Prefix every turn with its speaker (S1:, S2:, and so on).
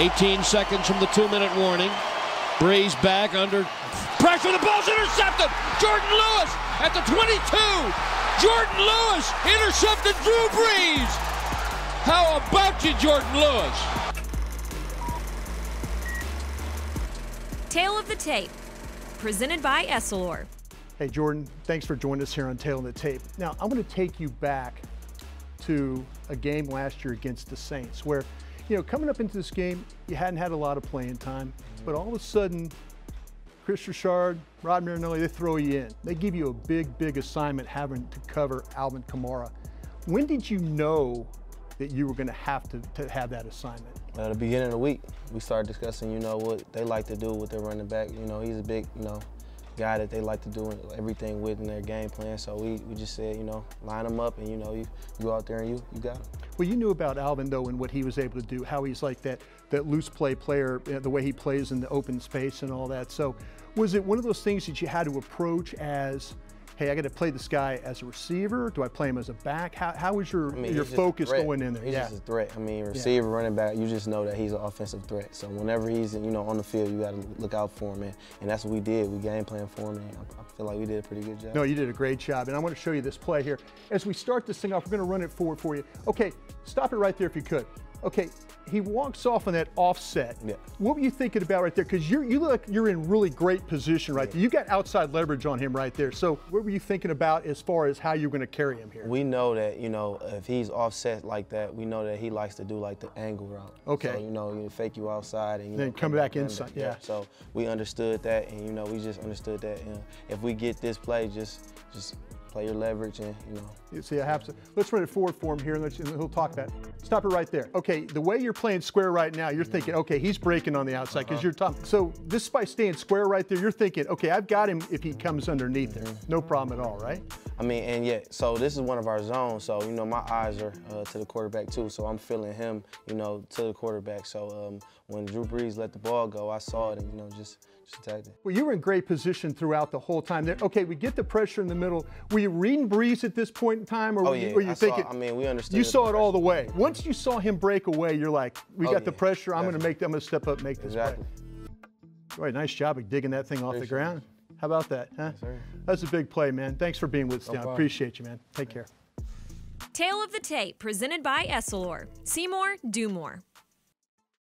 S1: 18 seconds from the two-minute warning. Brees back under pressure. The ball's intercepted. Jourdan Lewis at the 22. Jourdan Lewis intercepted Drew Brees. How about you, Jourdan Lewis?
S2: Tale of the Tape, presented by Essilor.
S3: Hey, Jourdan, thanks for joining us here on Tale of the Tape. Now, I want to take you back to a game last year against the Saints where, you know, coming up into this game, you hadn't had a lot of playing time, but all of a sudden, Kris Richard, Rod Marinelli, they throw you in. They give you a big, big assignment having to cover Alvin Kamara. When did you know that you were going to have to, have that assignment?
S4: At the beginning of the week, we started discussing, you know, what they like to do with their running back. You know, he's a big, you know, guy that they like to do everything with in their game plan. So we, we just said, you know, line them up and, you know, you, you go out there and you, you got him.
S3: Well, you knew about Alvin, though, and what he was able to do, how he's like that, that loose play player, uh, the way he plays in the open space and all that. So was it one of those things that you had to approach as – hey, I got to play this guy as a receiver? Do I play him as a back? How, how is your, I mean, your focus going in there?
S4: He's yeah. just a threat. I mean, receiver, yeah. running back, you just know that he's an offensive threat. So whenever he's you know on the field, you got to look out for him, and, and that's what we did. We game plan for him, and I, I feel like we did a pretty good job.
S3: No, you did a great job, and I want to show you this play here. As we start this thing off, we're going to run it forward for you. Okay, stop it right there if you could. Okay, he walks off on that offset. Yeah. What were you thinking about right there? Because you you look you're in really great position right yeah. there. You got outside leverage on him right there. So what were you thinking about as far as how you're going to carry him here?
S4: We know that you know if he's offset like that, we know that he likes to do like the angle route.
S3: Okay.
S4: So you know you fake you outside and you
S3: then
S4: know,
S3: come, back inside. Yeah.
S4: So we understood that, and you know we just understood that. Know, if we get this play, just just play your leverage and, you know.
S3: You see, I have to. Let's run it forward for him here and, and he'll talk about it. Stop it right there. Okay, the way you're playing square right now, you're thinking, okay, he's breaking on the outside because uh -huh. you're top. So this by staying square right there, you're thinking, okay, I've got him if he comes underneath mm -hmm. it. No problem at all, right?
S4: I mean, and yet, so this is one of our zones. So, you know, my eyes are uh, to the quarterback too. So I'm feeling him, you know, to the quarterback. So um, when Drew Brees let the ball go, I saw it and, you know, just just attacked it.
S3: well, you were in great position throughout the whole time. There, okay, we get the pressure in the middle. Were you reading Brees at this point in time, or
S4: oh,
S3: were
S4: yeah.
S3: you, were you
S4: I
S3: thinking?
S4: Saw, I mean, we understood.
S3: You saw it all the way. Once you saw him break away, you're like, we
S4: oh,
S3: got the
S4: yeah.
S3: pressure. I'm going to make. I'm going to step up, and make this
S4: exactly.
S3: play. All right, nice job of digging that thing off the ground. How about that? Huh?
S4: Yes,
S3: That's a big play, man. Thanks for being with us, no Appreciate you, man. Take care.
S2: Tale of the Tape, presented by Essilor. See more, do more.